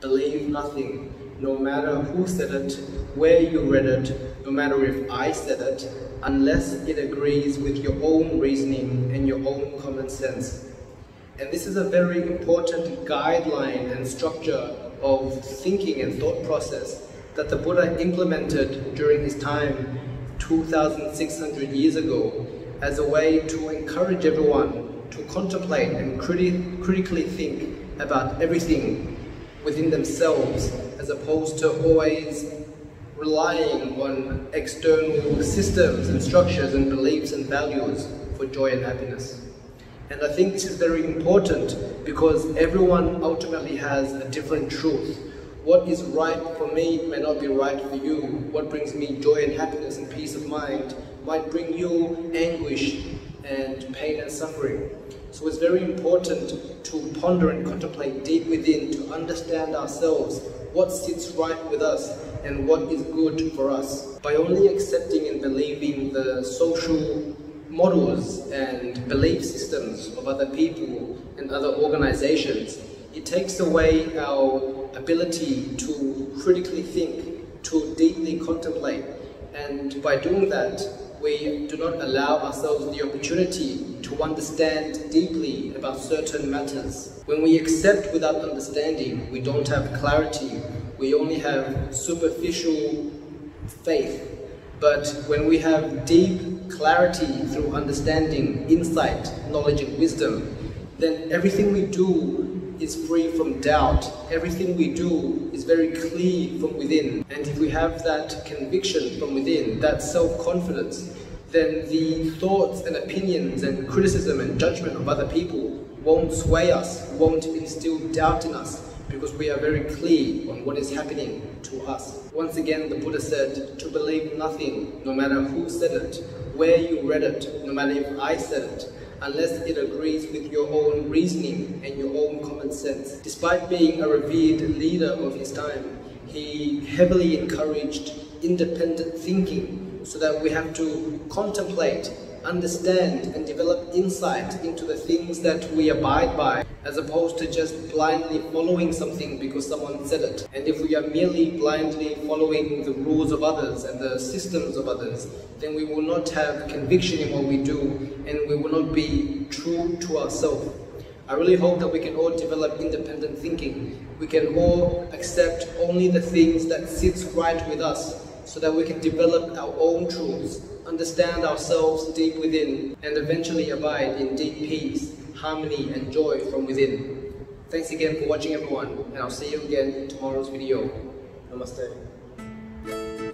believe nothing, no matter who said it, where you read it, no matter if I said it, unless it agrees with your own reasoning and your own common sense. And this is a very important guideline and structure of thinking and thought process that the Buddha implemented during his time 2,600 years ago as a way to encourage everyone to contemplate and criti critically think about everything within themselves as opposed to always relying on external systems and structures and beliefs and values for joy and happiness. And I think this is very important because everyone ultimately has a different truth. What is right for me may not be right for you. What brings me joy and happiness and peace of mind might bring you anguish and pain and suffering. So it's very important to ponder and contemplate deep within to understand ourselves, what sits right with us and what is good for us. By only accepting and believing the social models and belief systems of other people and other organizations, it takes away our ability to critically think, to deeply contemplate. And by doing that, we do not allow ourselves the opportunity to understand deeply about certain matters. When we accept without understanding, we don't have clarity, we only have superficial faith. But when we have deep clarity through understanding, insight, knowledge and wisdom, then everything we do is free from doubt. Everything we do is very clear from within. And if we have that conviction from within, that self-confidence, then the thoughts and opinions and criticism and judgment of other people won't sway us, won't instill doubt in us, because we are very clear on what is happening to us. Once again, the Buddha said to believe nothing, no matter who said it, where you read it, no matter if I said it, unless it agrees with your own reasoning and your own common sense. Despite being a revered leader of his time, he heavily encouraged independent thinking so that we have to contemplate, understand and develop insight into the things that we abide by as opposed to just blindly following something because someone said it. And if we are merely blindly following the rules of others and the systems of others, then we will not have conviction in what we do and we will not be true to ourselves. I really hope that we can all develop independent thinking. We can all accept only the things that sits right with us so that we can develop our own truths, understand ourselves deep within, and eventually abide in deep peace harmony and joy from within. Thanks again for watching everyone, and I'll see you again in tomorrow's video. Namaste.